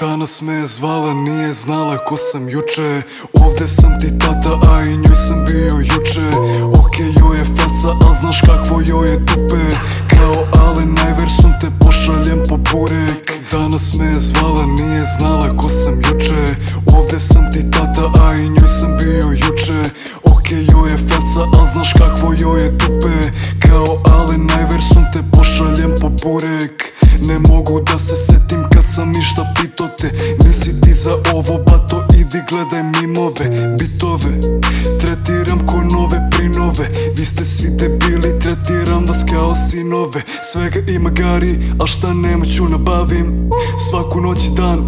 Danas me je zvala, nije znala ko sam juče. Ovdje sam ti tata, a i njoj sam bio juče. Ok, joj je faca, a znaš kakvo joj je tupe. Kao Alen Iverson te pošaljem po burek. Danas me je zvala, nije znala ko sam juče. Ovdje sam ti tata, a i njoj sam bio juče. Ok, joj je faca, a znaš kakvo joj je tupe. Kao Alen Iverson te ovo bato, idi gledaj mimove Bitove, tretiram ko nove prinove Vi ste svi debili, tretiram vas kao sinove. Svega ima gari, a šta nema ću nabavim. Svaku noć i dan,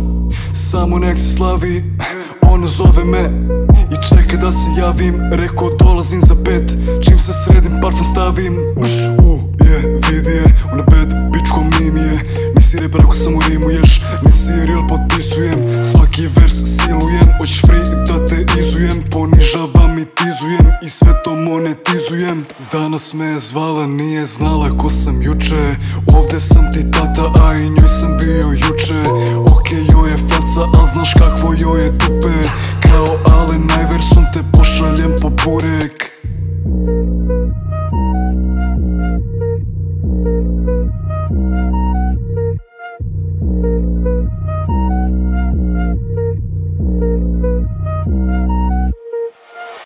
samo nek se slavi. Ona zove me i čeka da se javim. Rekao dolazim za pet, čim se sredim parfum stavim. Uš, u, je, vidi je, ona bad bitch ko mimi je. Nisi reper ako samo rimuješ, nisi monetizujem Danas me je zvala, nije znala ko sam juče. Ovdje sam ti tata, a i njoj sam bio juče. Ok, joj je faca, a znaš kakvo joj je tupe Kao Allen Iverson